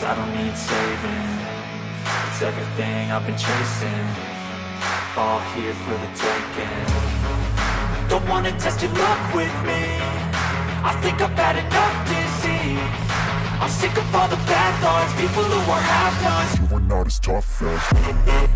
I don't need saving. It's everything I've been chasing. All here for the taking. Don't wanna test your luck with me. I think I've had enough disease. I'm sick of all the bad thoughts. People who are half-nots You are not as tough as me.